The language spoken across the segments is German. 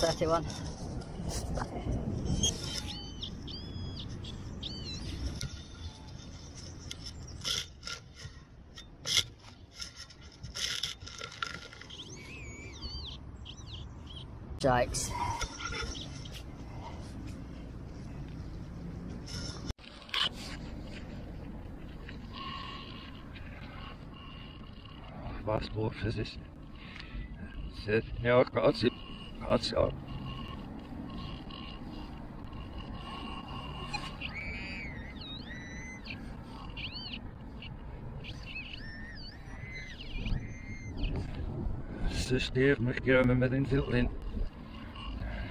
pretty one. Jikes. Basketball physics. Said, no, I can't see Godzijdank. Ze steert me hem met een zilin.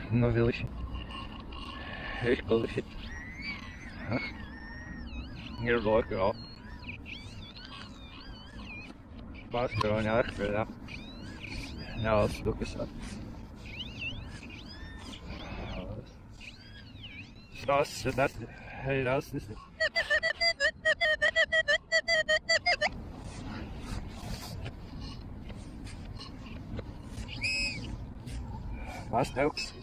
Nou wil je. Ik wil je. Hier loop ik al. Pas gewoon erg Nou, dat is ook das, das, hey, that's das. Was, Dokes?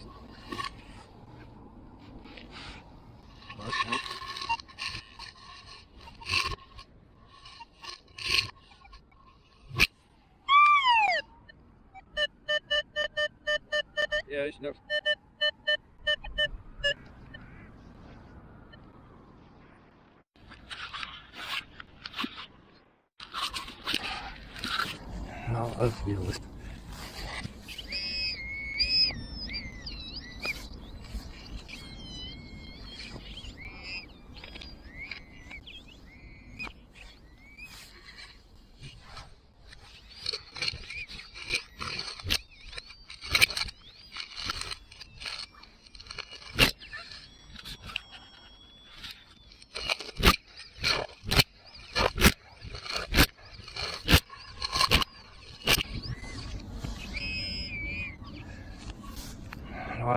of realism.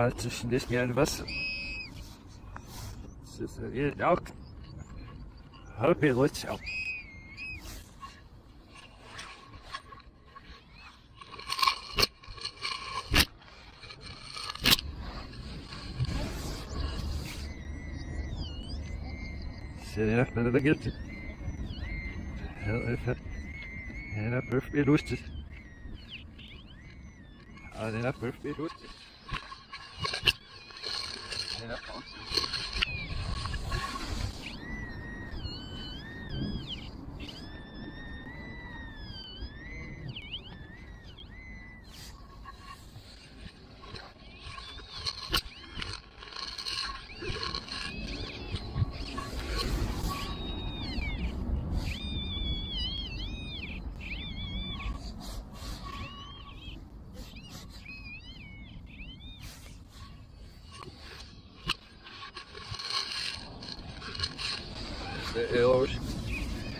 Weer lust. Nou, tussen dit meer en was. Dus, uh, ja, ook. Hoop je goed zo. Zit je even naar de gilt. Heel even. En dan perfect weer rustig. Yeah.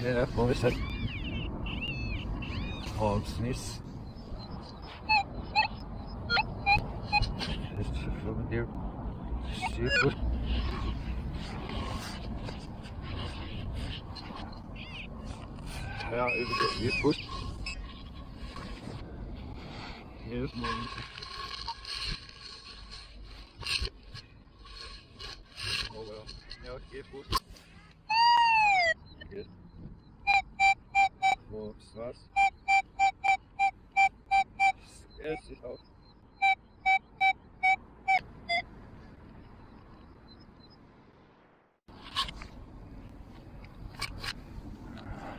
Ja, gewoon is dat. Gewoon snis. Just from there. Super. Ja, even hier goed. Hier is mooi. Oh wel. Ja, hier goed. Hier. Wo ist was? Es ist auch.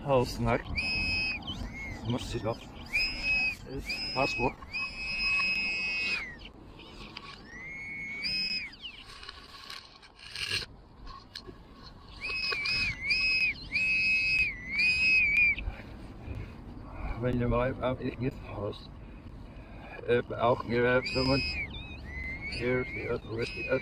Hausnack. Muss ich auch. Ist Passwort. when you arrive out in this house. Auch you have someone here with us, with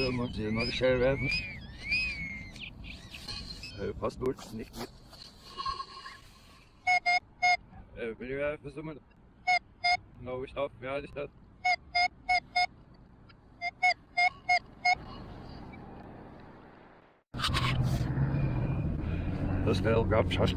Yine var. Så måste jag nog köra över. Passwort nicht mit. Äh, Will ich einfach so mal. Genau, ich auf, hatte ich das? Das wäre auch fast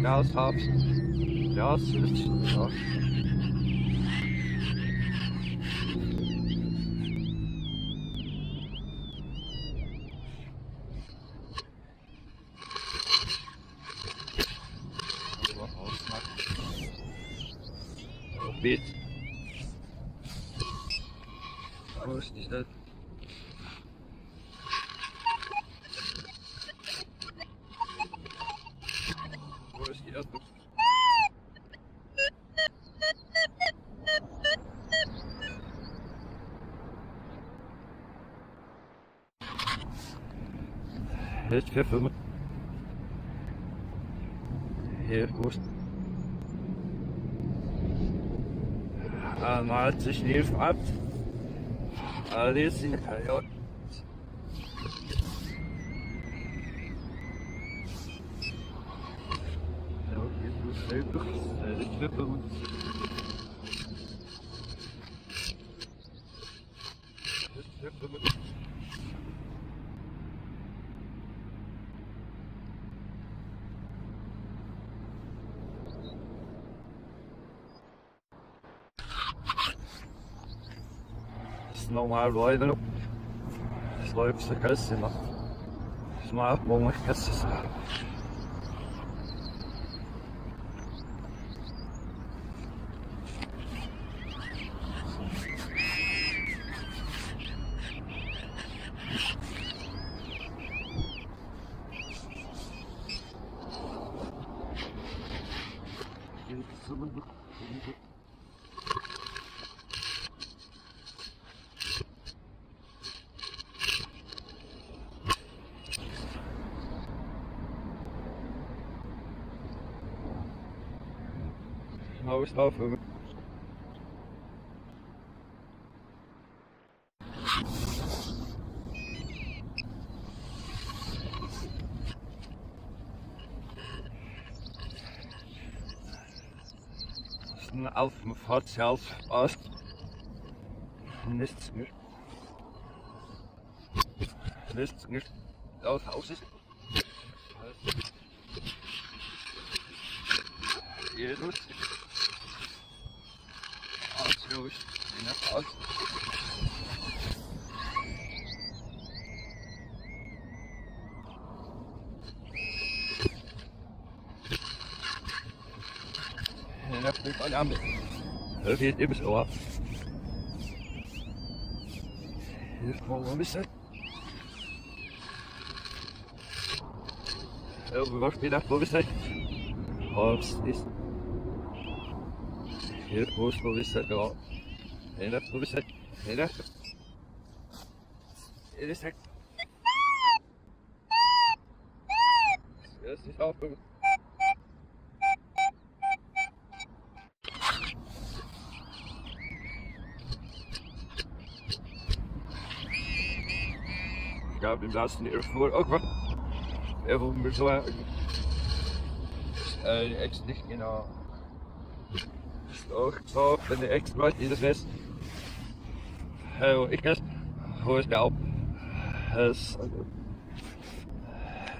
Hey, das hab's. Das ist ja. Bit. Wo ist die Stadt? Wo ist die erste? Jetzt für Firma. Hier, wo ist Man hat sich nie gefragt. Alles in der Periode. Das normal Leute. Das läuft der Geist immer. Das macht man erstes. Thank you. Af. hoor. Auf dem Fahrt zelf aus. Nichts mehr. Nichts mehr. Aus Haus ist. Jesus. Aus. In der Pause. In der Pause. Alarm. Das geht immer so ab. Hilf mal ein bisschen. Irgendwo was steht da, wo bist du? Hops ist. Hier, wo ist, wo bist du? Ja. Heel erg, hoe is het? Heel erg. Dit is het. Dat is niet afgekomen. Ik heb in de voor ook wat. om veel niet eh, genoeg. Exploit in de west. Uh, ik heb hoor het op. Es,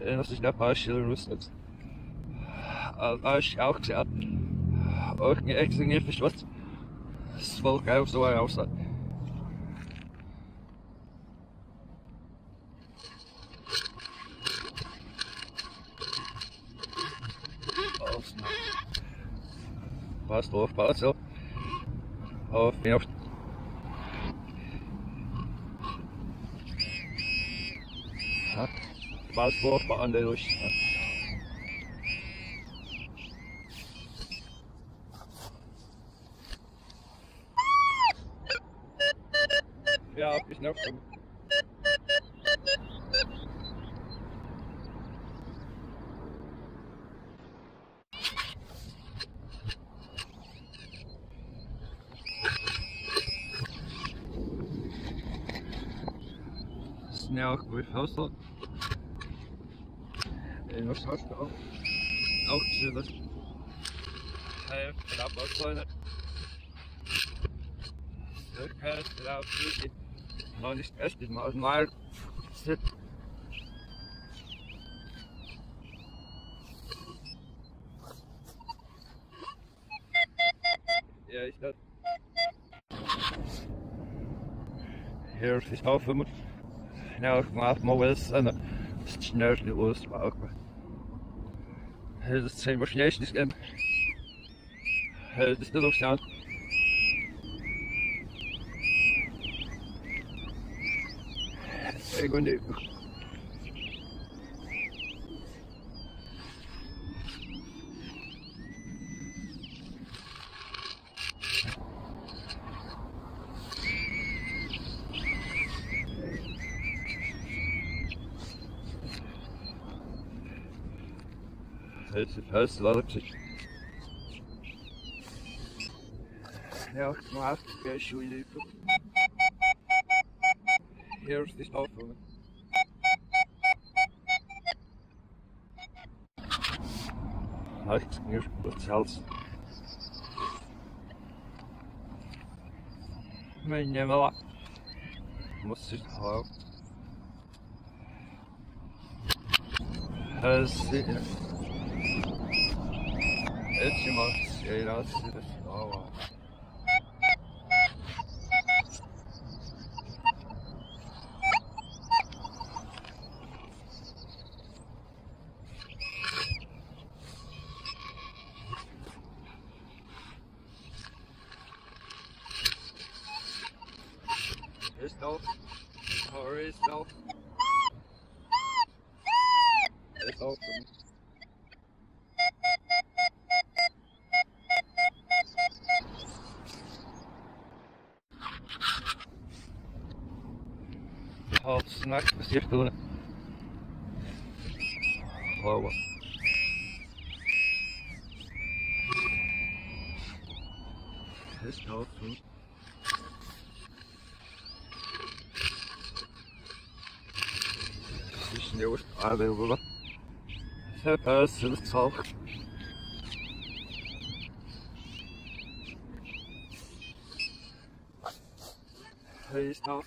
en als ik dat paar schilder rust het. Als ik ook gezegd, ook een extra niet verschwat. Het volk ook zo uitstaat. Passt drauf, passt auf. Auf, auf. Ja, passt drauf, fahren der durch. Ja, hab ich noch. Snel goed vaststond. En nog straks ook. Ook zullen. Hij heeft gedaan ook gewoon. Rückhalt, drauf, geht. Noch nicht fest, mal mal. Sit. Ja, ich dachte. Hier ist die nou maat mooi is en eh, snel los maken. Het zijn waarschijnlijk niet eh, slim. Het is niet opstaan. Ik ben nu. höstläufig. Ja, gemacht, Schulhilfe. Hier ist nicht aufhören. Nichts nicht bezahlt. Mein Nehmer muss ich haben. Das ist Evet Cuma, yaylağı. Ava. Here's Dolph. How is Dolph? Sıcak ona. Hava. Ses tavuk soğuk. Şimdi yavaş arabaya baba. Hep arasılık sağlık. Hayır, sağ.